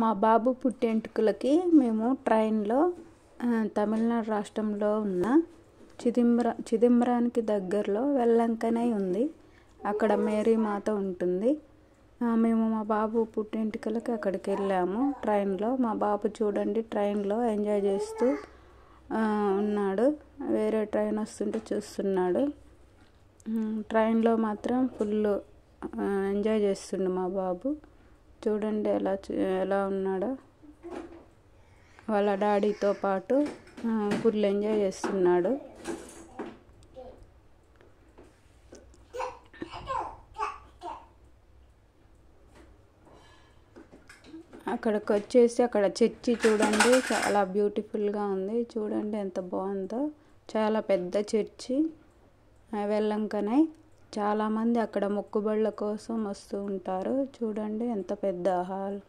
మా బాబు పుట్టెంటుకలకి మేము ట్రైన్లో తమిళనాడు రాష్ట్రంలో ఉన్న చిదంబర చిదంబరానికి దగ్గరలో వెల్లంకనై ఉంది. అక్కడ మేరీ మాత ఉంటుంది. మేము మా బాబు పుట్టెంటుకలకి అక్కడికి వెళ్ళాము. ట్రైన్లో మా బాబు చూడండి ట్రైన్లో ఎంజాయ్ చేస్తూ ఉన్నాడు. వేరే ట్రైన్ వస్తుంటే చూస్తున్నాడు. ట్రైన్లో మాత్రం ఫుల్ ఎంజాయ్ చేస్తుండు మా బాబు. చూడండి ఎలా ఎలా ఉన్నాడో. వాళ్ళ డాడీతో పాటు ఫుల్ ఎంజాయ్ చేస్తున్నాడు. అక్కడికి వచ్చేసి అక్కడ చర్చి చూడండి చాలా బ్యూటిఫుల్గా ఉంది. చూడండి ఎంత బాగుందో. చాలా పెద్ద చర్చి. వెళ్ళంకనే చాలామంది అక్కడ మొక్కుబళ్ళ కోసం వస్తూ ఉంటారు. చూడండి ఎంత పెద్ద హాల్.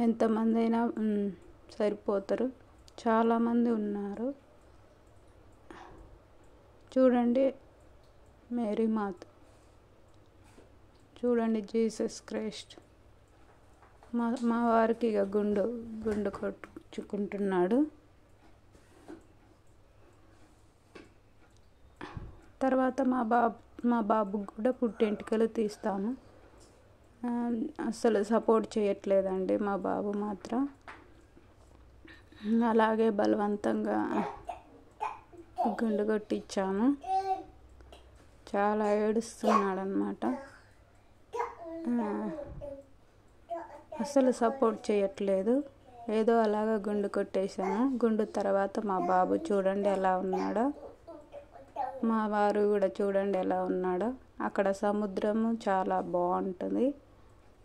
ఎంతమంది అయినా సరిపోతారు. చాలామంది ఉన్నారు. చూడండి మేరీ మాత. చూడండి జీసస్ క్రైస్ట్. మా మా వారికి ఇక గుండు గుండు కొట్టుకుంటున్నాడు. తర్వాత మా బాబు మా బాబుకి కూడా పుట్టెంటికలు తీస్తాము. అస్సలు సపోర్ట్ చేయట్లేదండి మా బాబు మాత్రం. అలాగే బలవంతంగా గుండు కొట్టించాము. చాలా ఏడుస్తున్నాడు అనమాట అస్సలు సపోర్ట్ చేయట్లేదు. ఏదో అలాగా గుండు కొట్టేశాము గుండు తర్వాత మా బాబు చూడండి ఎలా ఉన్నాడో. మా వారు కూడా చూడండి ఎలా ఉన్నాడో. అక్కడ సముద్రము చాలా బాగుంటుంది.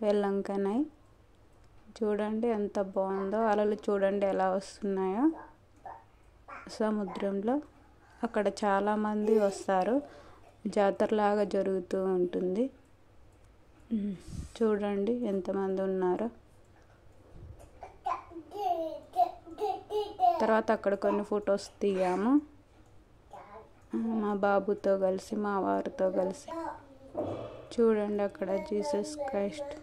వెల్లంకనై. చూడండి ఎంత బాగుందో. అలలు చూడండి ఎలా వస్తున్నాయో. సముద్రంలో అక్కడ చాలామంది వస్తారు. జాతరలాగా జరుగుతూ ఉంటుంది. చూడండి ఎంతమంది ఉన్నారో. తర్వాత అక్కడ కొన్ని ఫొటోస్ దిగాము. మా బాబుతో కలిసి మా వారితో కలిసి. చూడండి అక్కడ జీసస్ క్రైస్ట్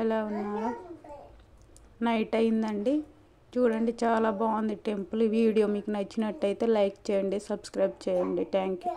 ఎలా ఉన్నారో. నైట్ అయిందండి. చూడండి చాలా బాగుంది టెంపుల్. ఈ వీడియో మీకు నచ్చినట్టయితే లైక్ చేయండి సబ్స్క్రైబ్ చేయండి. Thank you.